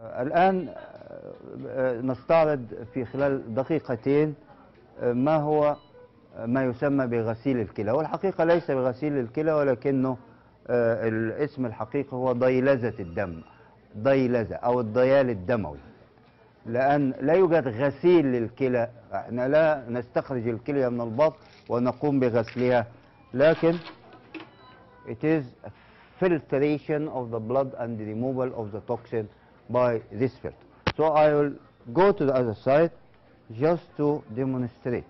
الآن آه، نستعرض في خلال دقيقتين آه، ما هو ما يسمى بغسيل الكلى. والحقيقة ليس بغسيل الكلى ولكنه آه، الاسم الحقيقي هو ضيلزة الدم ضيلزة أو الضيال الدموي. لأن لا يوجد غسيل للكلى إحنا لا نستخرج الكلى من البطن ونقوم بغسلها. لكن it is filtration of the blood and removal of the toxin by this filter. So I will go to the other side just to demonstrate.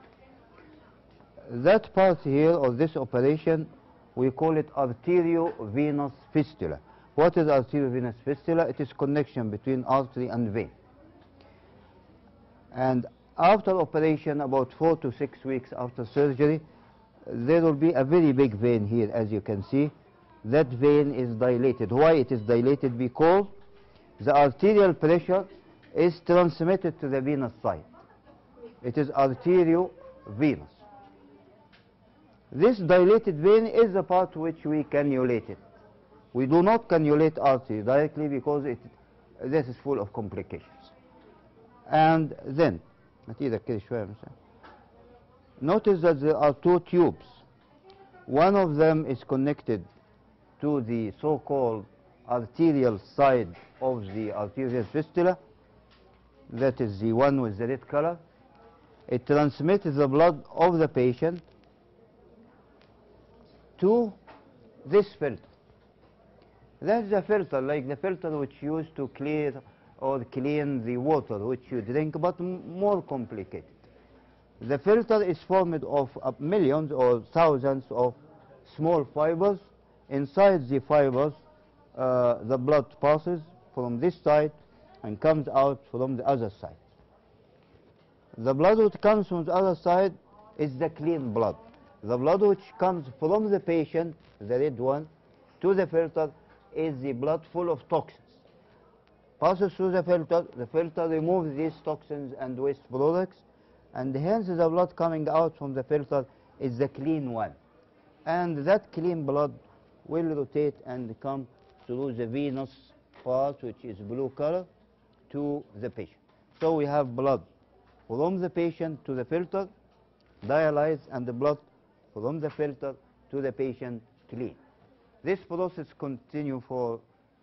That part here of this operation, we call it arteriovenous fistula. What is arteriovenous fistula? It is connection between artery and vein. And after operation, about four to six weeks after surgery, there will be a very big vein here, as you can see. That vein is dilated. Why it is dilated? Because the arterial pressure is transmitted to the venous side. It is arteriovenous. This dilated vein is the part which we cannulate it. We do not cannulate artery directly because it, this is full of complications. And then, notice that there are two tubes. One of them is connected to the so-called arterial side of the arterial fistula. That is the one with the red color. It transmits the blood of the patient to this filter. That's the filter, like the filter which used to clear or clean the water which you drink, but more complicated. The filter is formed of uh, millions or thousands of small fibers. Inside the fibers, uh, the blood passes from this side and comes out from the other side. The blood which comes from the other side is the clean blood. The blood which comes from the patient, the red one, to the filter is the blood full of toxins. Passes through the filter, the filter removes these toxins and waste products, and hence the blood coming out from the filter is the clean one. And that clean blood will rotate and come through the venous part, which is blue color, to the patient. So we have blood from the patient to the filter, dialyzed, and the blood from the filter to the patient clean. This process continue for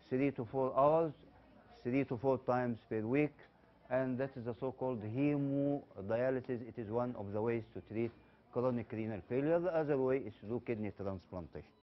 three to four hours, three to four times per week, and that is the so-called hemodialysis. It is one of the ways to treat chronic renal failure. The other way is through kidney transplantation.